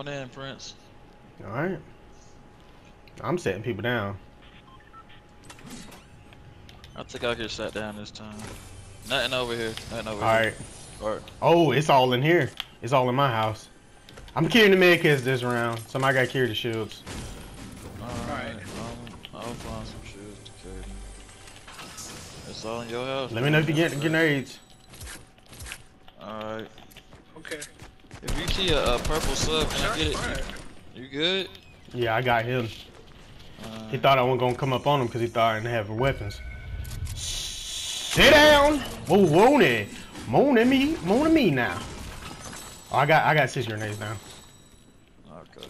on in, Prince. All right. I'm setting people down. I think I'll get shot down this time. Nothing over here. Nothing over All here. right. Alright. Oh, it's all in here. It's all in my house. I'm carrying the med kits this round. Somebody got carry the shields. Alright. I'll, I'll find some shoes to carry. It's all in your house. Let me know if you get grenades. Alright. Okay. If you see a, a purple sub, can I get it? Alright. You good? Yeah, I got him. Uh, He thought I wasn't gonna come up on him because he thought I didn't have weapons. Sit down. Whoa, whoa, there. Moan at me, moan at me now. Oh, I got, I got six grenades now. okay.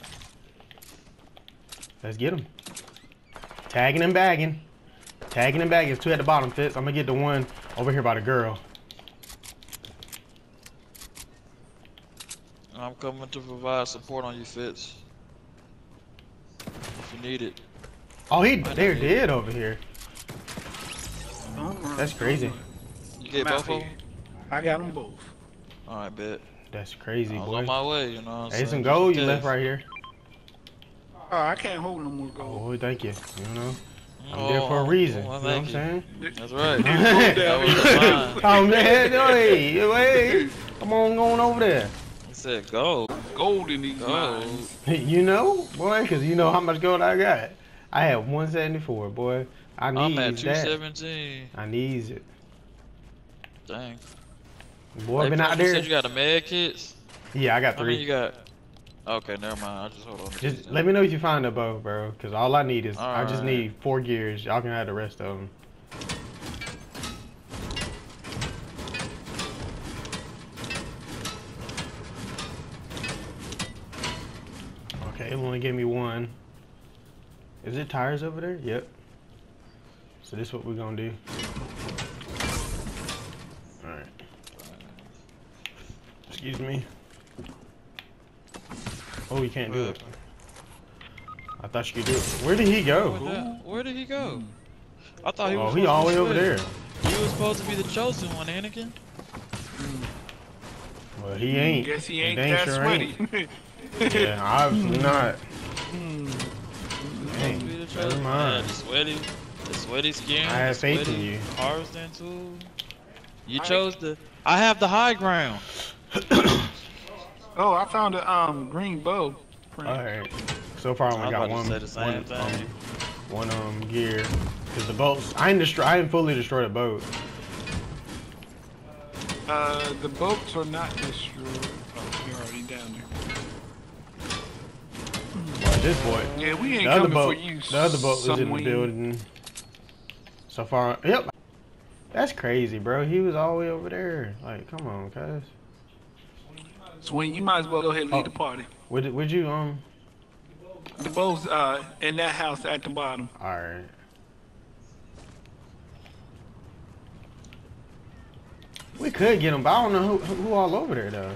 Let's get him. Tagging and bagging. Tagging and bagging. There's two at the bottom, Fitz. I'm gonna get the one over here by the girl. I'm coming to provide support on you, Fitz. If you need it. Oh, he, they're dead over here. That's crazy. You get I'm both of them? I got them both. Alright, bet. That's crazy, I was boy. on my way, you know what I'm Hey, saying? some gold you left right here. Oh, I can't hold no more gold. Oh, thank you. You know, I'm Oh, there for a oh, reason. well, you know what I'm thank saying? That's right. that that was fine. oh man, hey, hey, come on, going over there. He said gold. Gold in these Gold. mines. You know, boy, cause you know how much gold I got. I have 174, boy. I I'm need at that. 217. I needs it. Dang. Boy, Hey, been Prince, out you there. said you got the med kits? Yeah, I got How many three. you got? Okay, never mind. I just hold on. Just let me know if you find the bow, bro. Cause all I need is I just need four gears. Y'all can have the rest of them. Only gave me one. Is it tires over there? Yep. So this is what we're gonna do. Alright. Excuse me. Oh, you can't do it. I thought you could do it. Where did he go? Where, did he go? I thought he was. Oh, was. he all the way over there. sweaty. He was supposed to be the chosen one, Anakin. Well, he ain't. Guess he He ain't dang that sure sweaty. Yeah, obviously not. Hmm. Dang, never chosen- Yeah, mind. the sweaty, the sweaty skin. I have the faith in sweaty you. Harvesting tool. You I- chose the. I have the high ground. oh, I found a um green bow. print. Alright. So far, I I only was got one. to say the same one, thing. Um, one um gear. Cause the boats, I didn't destroy. I didn't fully destroy the boat. Uh, the boats are not destroyed. Oh, you're already down there. But this boy, Yeah, we ain't the coming boat, for you. the other boat was in the building. So far, yep. That's crazy, bro. He was all the way over there. Like, come on, cuz. Swing, you might as well go ahead and lead Oh. the party. Would would you um? The boat's uh in that house at the bottom. All right. We could get him, but I don't know who who all over there though.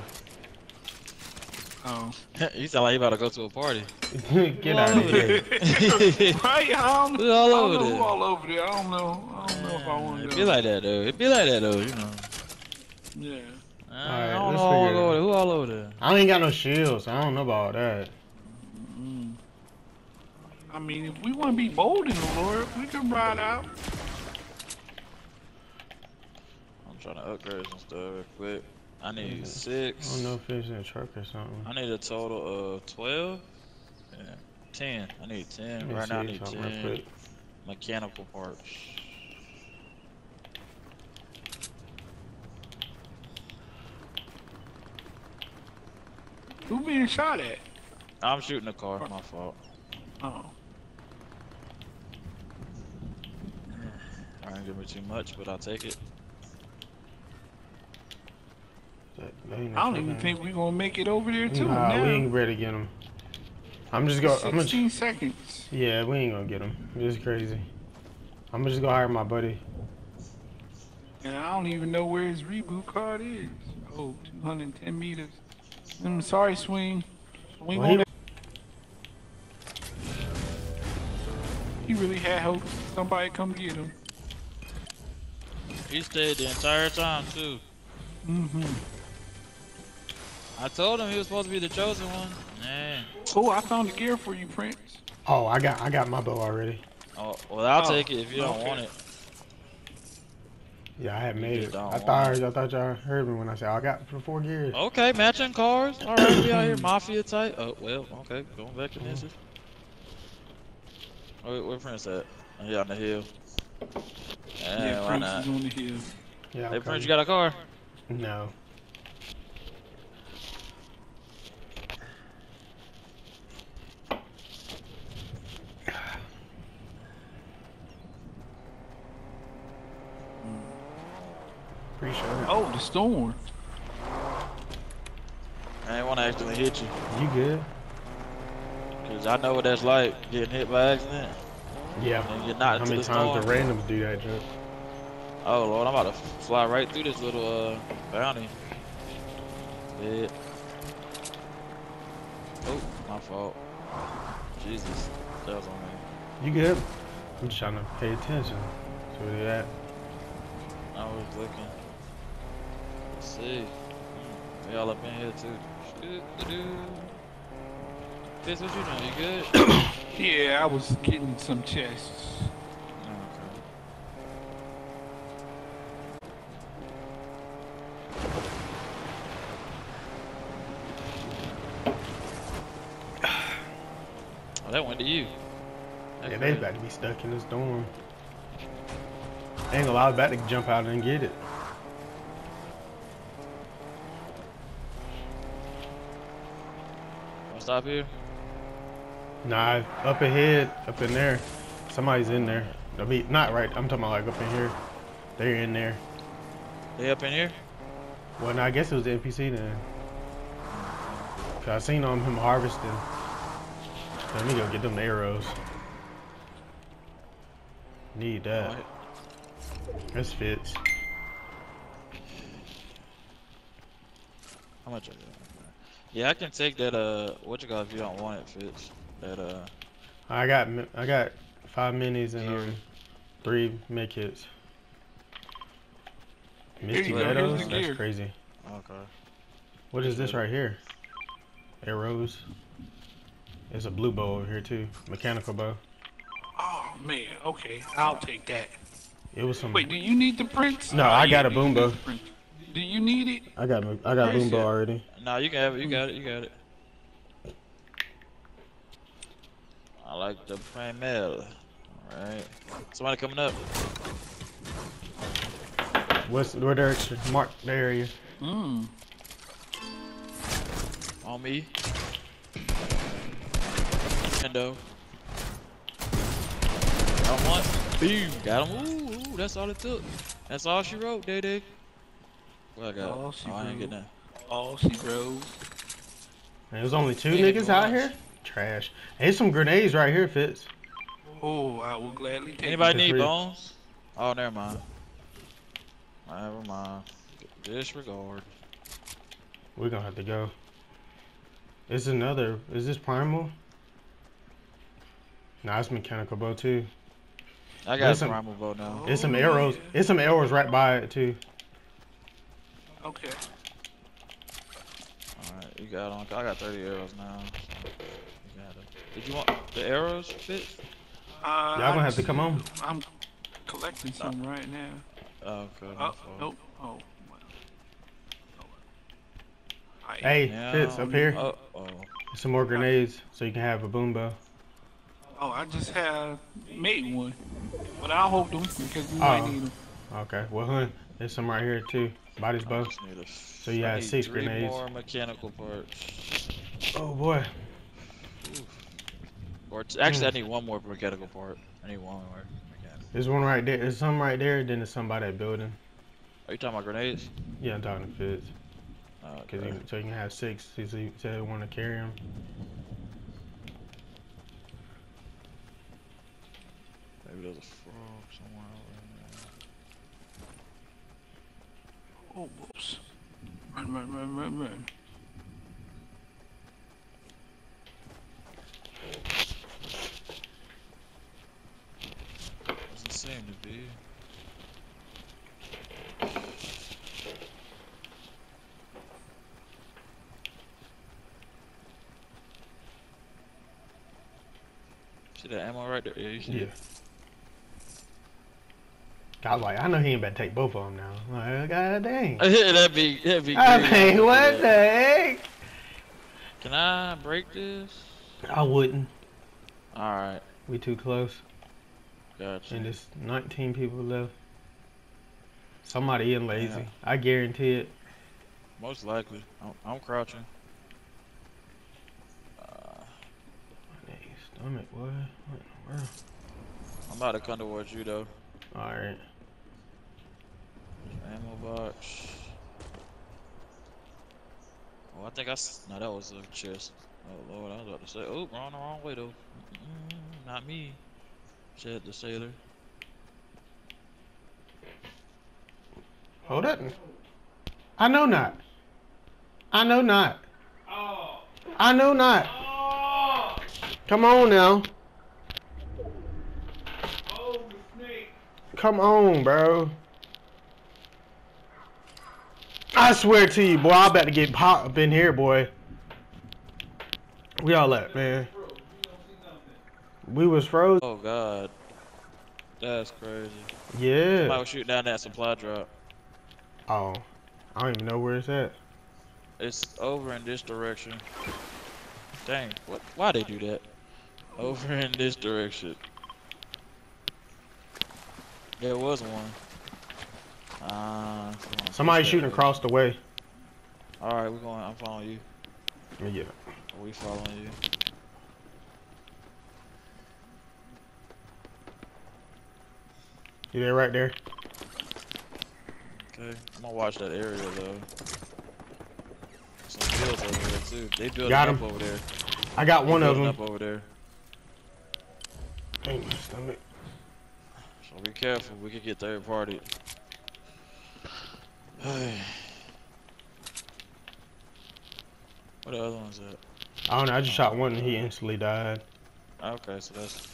Oh. you sound like you about to go to a party. get out of here. right, um, Who all I don't over know there? who all over there. I don't know. I don't know if I want to It go. be like that though. It be like that though. You know. yeah. I Alright, don't let's know all it over out. there. Who all over there? I ain't got no shields. So I don't know about all that. Mm. I mean, if we want to be bold in the Lord, we can ride out. I'm trying to upgrade some stuff real quick. I need Mhm. I don't know if it's in a truck or something. I need a total of twelve. Yeah, ten. I need ten. Right now I need ten quick. mechanical parts. Who being shot at? I'm shooting the car. My fault. Oh. I ain't give me too much, but I'll take it. That- that ain't I don't even think we're gonna make it over there too. Nah, now. we ain't ready to get him. I'm just going. I'm gonna, 16 seconds. yeah, we ain't gonna get him. It's crazy. I'm just gonna just go hire my buddy. And I don't even know where his reboot card is. Oh, 210 meters. I'm sorry, Swing. Swing Well, he- He really had hope somebody come get him. He stayed the entire time too. Mm-hmm. I told him he was supposed to be the chosen one. Man. Oh, I found the gear for you, Prince. Oh, I got I got my bow already. Oh, well, I'll Oh, take it if you don't okay. want it. Yeah, I had made it. I want thought I thought y'all heard me when I said oh, I got for four gears. Okay, matching cars. All right, we out here mafia type. Oh well, okay, going back to this. Mm-hmm. Where, where Prince at? Oh, he on the hill. Yeah, yeah, why Prince not? is on the hill. Yeah. Hey I'm Prince, you got a car? No. Pretty sure. Oh, the storm. I ain't want to actually hit you, You good? cause I know what that's like, getting hit by accident. Yeah. And you're not How many the times storm. the randoms do that, Joe? Oh lord, I'm about to fly right through this little uh bounty. Dead. Oh, my fault. Jesus, that was on me. You good? I'm just trying to pay attention to where you at. I was looking. Let's see. We all up in here too. Shoo-doo-doo. What you know, You good? Yeah, I was getting some chests. Oh. That went to you. That's Yeah, they crazy. about to be stuck in this dorm. Ain't gonna lie, I was about to jump out and get it. Stop here? Nah, up ahead, up in there. Somebody's in there. I mean, not right. I'm talking about like up in here. They're in there. They up in here? Well, no, I guess it was the NPC then. Cause I seen on him harvesting. Let me go get them arrows. Need that. Alright. This fits. How much? Are they? Yeah, I can take that. Uh, what you got if you don't want it, Fitz? That uh, I got I got five minis and um, three med kits. Here Misty you Meadows? That's gear. crazy. okay. What is this right here? Arrows. There's a blue bow over here too. Mechanical bow. Oh man, okay, I'll take that. It was some. Wait, do you need the prince? No, Oh, I got a do boom need bow. The? Do you need it? I got I got Where is boom bow it? already. No, you can have it. You got it. You got it. I like the primal. Alright. Somebody coming up. What's where direction? Mark the area. Mm. On me. Window. Got him one. Boom. Got him. Ooh, ooh, that's all it took. That's all she wrote, Day Day. What I got? All she oh, I ain't getting that. All she wrote. There's only two Ain't niggas out here. Trash. There's some grenades right here, Fitz. Oh, I will gladly take Anybody need free. bones? Oh, never mind. Never mind. Disregard. We're gonna have to go. Is another? Is this primal? Nah, it's mechanical bow too. I got Listen. a primal bow now. Oh, it's some Oh, arrows. yeah. It's some arrows right by it too. Okay. Alright, you got on. I got 30 arrows now. so you got it. Did you want the arrows fit? Uh, Y'all gonna have to come on. I'm collecting some right now. Oh, okay. my Oh, nope. Oh. well. Oh. I- Hey, Yeah, Fitz, up here. Oh, oh. Some more grenades so you can have a boom bow. Oh, I just have made one, but I'll hold them because we Oh. might need them. Okay, well, hun, there's some right here too. Body's I bow. just need a, so you had six three grenades. more mechanical parts. Oh boy. Or t- actually, I Mm. need one more mechanical part. I need one more mechanical. There's one right there. There's some right there. Then there's some by that building. Are you talking about grenades? Yeah, I'm talking to Fitz. Oh, Cause you, so you can have six. So you said want to carry them. Maybe there's a Oh whoops! Run, run, run, run, run. Doesn't seem to be. See that ammo right there? Yeah, yeah. I was like, I know he ain't about to take both of them now. I'm like, God dang. that'd be that'd be. I great. mean, what the heck? Can I break this? I wouldn't. All right, We too close. gotcha. And there's 19 people left. Somebody in lazy. Yeah. I guarantee it. Most likely, I'm, I'm crouching. Uh, Hey, stomach, what? What in the world? I'm about to come towards you though. Alright. Ammo box. Oh, I think I. No, that was a chest. Oh lord, I was about to say. Oh, wrong the wrong way though. Mm, not me. Said the sailor. Hold up. I know not. I know not. Oh. I know not. Oh. Come on now. Oh, Come on, bro. I swear to you, boy, I'm about to get popped up in here, boy. We all at, man. We was froze. Oh god, that's crazy. Somebody Yeah. was shooting down that supply drop. Oh, I don't even know where it's at. It's over in this direction. Dang, what? Why they do that? Over in this direction. There was one. Ah. Uh, Somebody shooting across the way. All right, we're going. I'm following you. Yeah. Are we following you? You there right there? Okay, I'm gonna watch that area though. Some fields over there too. They building Got up 'em. over there. I got They one of them. up over there. Dang, my stomach. So be careful. We could get third party. What the other ones at? I don't know. I just shot one and he instantly died. Okay, so that's.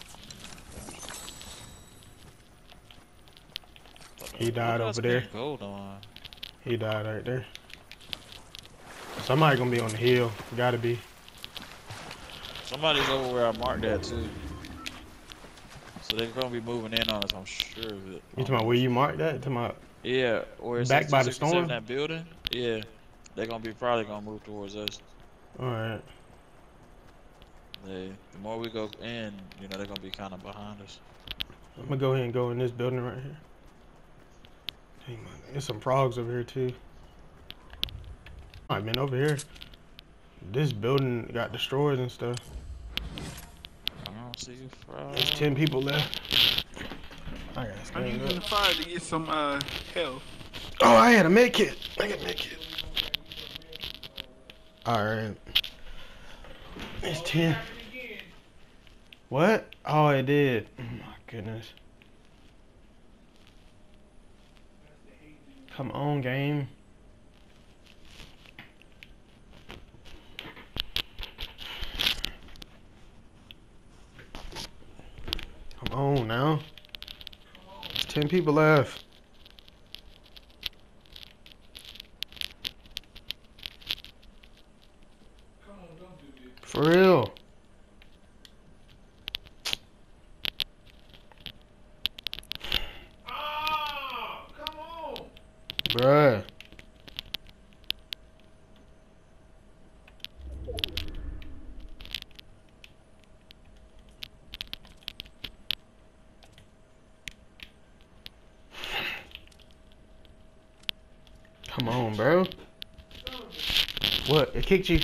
He died over there. Gold on. He died right there. Somebody gonna be on the hill. Gotta be. Somebody's over where I marked that too. So they're gonna be moving in on us. I'm sure of it. You talking about where you marked that? Talking about Yeah, or Back by the storm? That building. Yeah, they're gonna be probably gonna move towards us. alright. They, the more we go in, you know, they're gonna be kind of behind us. I'm gonna go ahead and go in this building right here. Dang, man. There's some frogs over here too. I've been over here. This building got destroyed and stuff. I don't see you, There's 10 people left. I gotta I'm stand using the fire to get some uh health. Oh, I had a med kit. I got a med kit. Alright. It's 10. What? Oh, it did. Oh my goodness. Come on, game. Come on now. 10 people left. For real. Bruh. Come on, bro. What? It kicked you?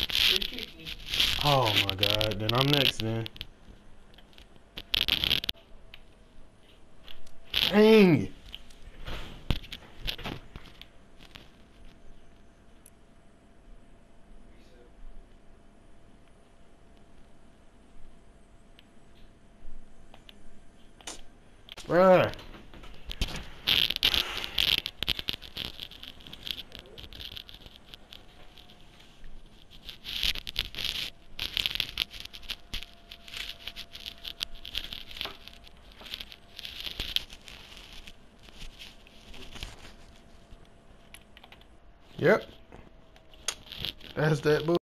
Oh my god. Then I'm next then. Dang. Bruh. Yep. That's that boy.